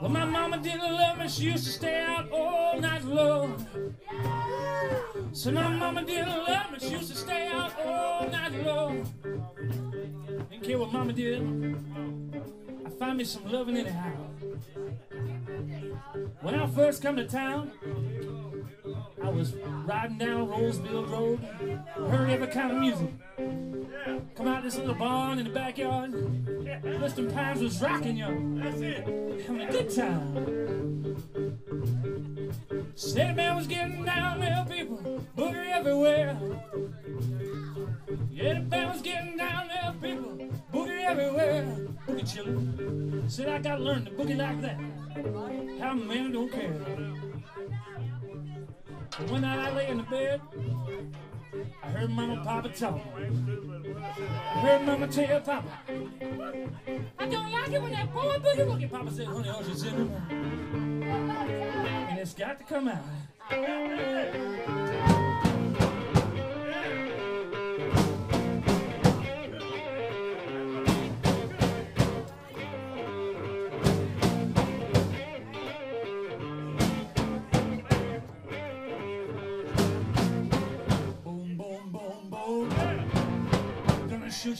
Well, my mama didn't love me. She used to stay out all night long. So my mama didn't love me. She used to stay out all night long. Didn't care what mama did. I find me some loving anyhow. When I first come to town, I was riding down Roseville Road, heard every kind of music. Come out this little barn in the backyard, Western Pines was rocking, yo. Having a good time. Steady man was getting down there, people, boogie everywhere. Yeah, the band was getting down there, people, boogie everywhere. Boogie chillin'. Said I gotta learn to boogie like that. How men don't care. But one night I lay in the bed, heard Mama Papa talking. I heard Mama tell Papa, I don't like it when that boy boogie woogie. Papa said, honey, hush your in And it's got to come out.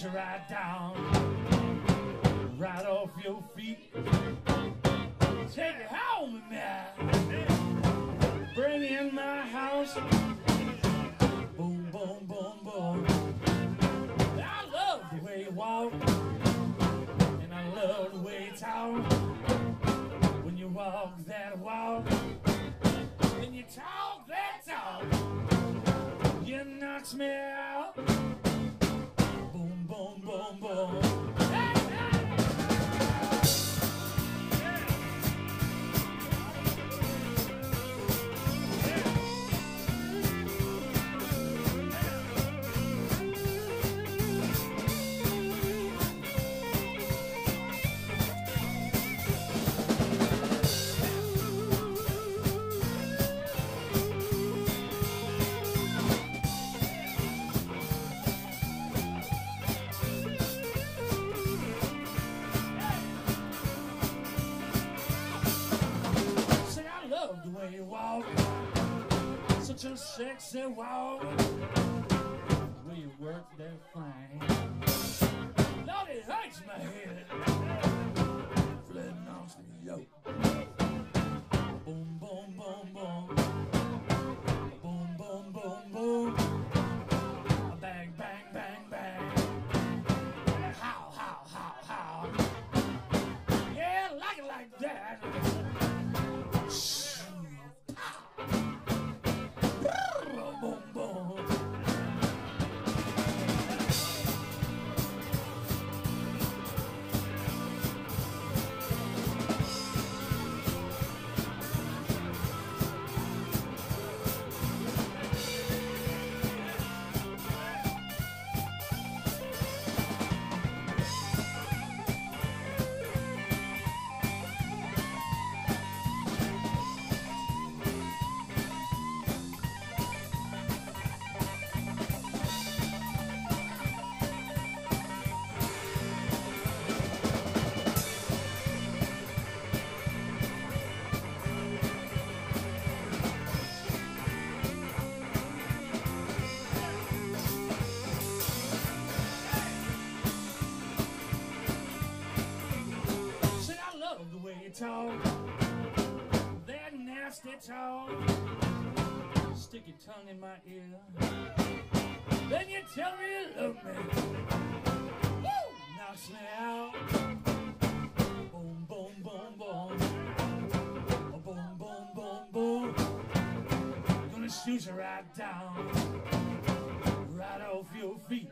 You right down, right off your feet. Take it home me. Bring in my house. Boom, boom, boom, boom. I love the way you walk, and I love the way you talk. When you walk that walk, and you talk that talk. You knocks me out. Love the way you walk, such a sexy walk. The way you work that thing, Lord, it hurts my head. Talk, that nasty talk. Stick your tongue in my ear, then you tell me you love me. Woo! Knocks me out. Boom, boom, boom, boom. Oh, boom, boom, boom, boom. Gonna shoot you right down, right off your feet.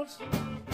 My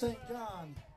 St. John.